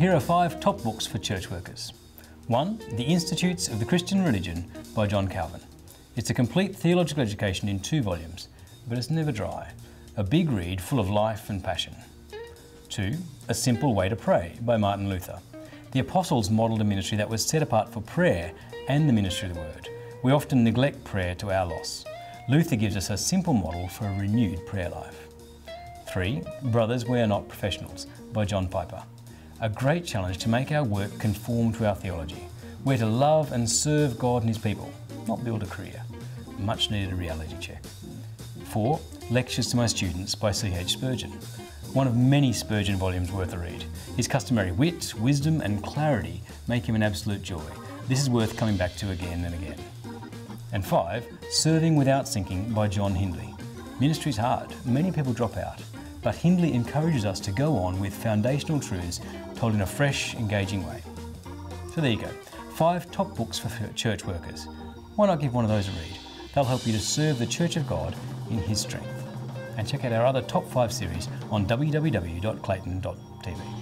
here are five top books for church workers. 1. The Institutes of the Christian Religion by John Calvin. It's a complete theological education in two volumes, but it's never dry. A big read full of life and passion. 2. A Simple Way to Pray by Martin Luther. The apostles modelled a ministry that was set apart for prayer and the ministry of the word. We often neglect prayer to our loss. Luther gives us a simple model for a renewed prayer life. 3. Brothers, We Are Not Professionals by John Piper. A great challenge to make our work conform to our theology. We're to love and serve God and His people, not build a career. Much needed reality check. 4. Lectures to My Students by C.H. Spurgeon. One of many Spurgeon volumes worth a read. His customary wit, wisdom, and clarity make him an absolute joy. This is worth coming back to again and again. And 5. Serving Without Sinking by John Hindley. Ministry's hard, many people drop out, but Hindley encourages us to go on with foundational truths told in a fresh, engaging way. So there you go, five top books for church workers. Why not give one of those a read? They'll help you to serve the Church of God in His strength and check out our other top five series on www.clayton.tv.